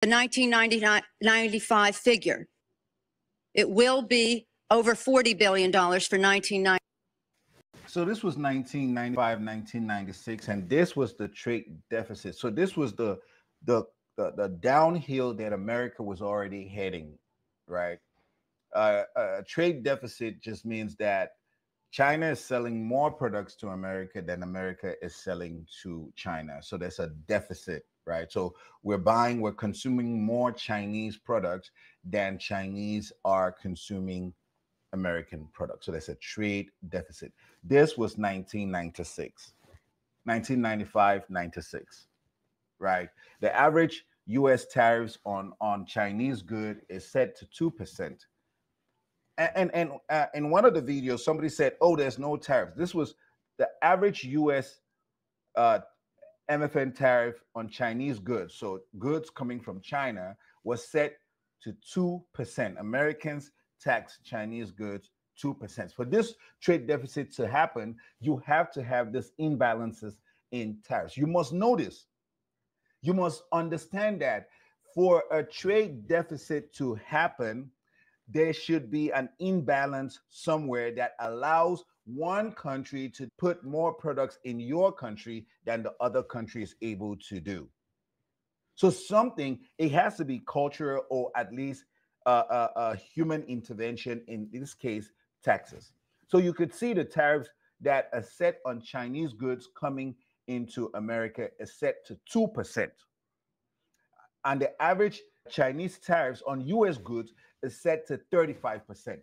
the 1995 figure. It will be over $40 billion for 1990. So this was 1995, 1996, and this was the trade deficit. So this was the the the, the downhill that America was already heading, right? Uh, a trade deficit just means that China is selling more products to America than America is selling to China. So there's a deficit, right? So we're buying, we're consuming more Chinese products than Chinese are consuming American products. So there's a trade deficit. This was 1996, 1995, 96, right? The average US tariffs on, on Chinese good is set to 2% and and uh, in one of the videos, somebody said, "Oh, there's no tariffs." This was the average U.S. Uh, MFN tariff on Chinese goods, so goods coming from China, was set to two percent. Americans tax Chinese goods two percent. For this trade deficit to happen, you have to have this imbalances in tariffs. You must notice. You must understand that for a trade deficit to happen, there should be an imbalance somewhere that allows one country to put more products in your country than the other country is able to do. So something it has to be cultural or at least a uh, uh, uh, human intervention. In this case, taxes. So you could see the tariffs that are set on Chinese goods coming into America is set to two percent, and the average Chinese tariffs on U.S. goods is set to 35%.